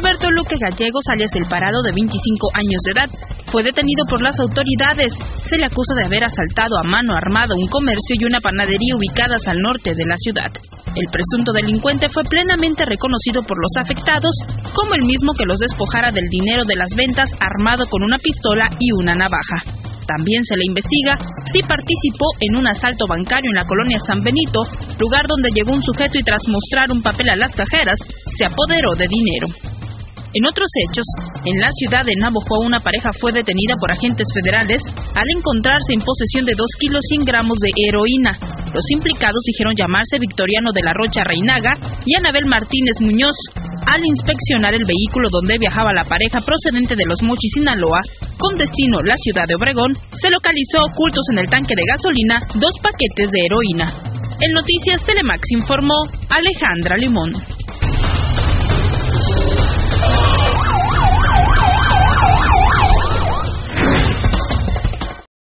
Enrique Gallegos, alias El Parado, de 25 años de edad. Fue detenido por las autoridades. Se le acusa de haber asaltado a mano armada un comercio y una panadería ubicadas al norte de la ciudad. El presunto delincuente fue plenamente reconocido por los afectados como el mismo que los despojara del dinero de las ventas armado con una pistola y una navaja. También se le investiga si participó en un asalto bancario en la colonia San Benito, lugar donde llegó un sujeto y tras mostrar un papel a las cajeras, se apoderó de dinero. En otros hechos, en la ciudad de Navojoa una pareja fue detenida por agentes federales al encontrarse en posesión de 2 kilos 100 gramos de heroína. Los implicados dijeron llamarse Victoriano de la Rocha Reinaga y Anabel Martínez Muñoz. Al inspeccionar el vehículo donde viajaba la pareja procedente de Los Mochis, Sinaloa, con destino la ciudad de Obregón, se localizó ocultos en el tanque de gasolina dos paquetes de heroína. En Noticias Telemax informó Alejandra Limón.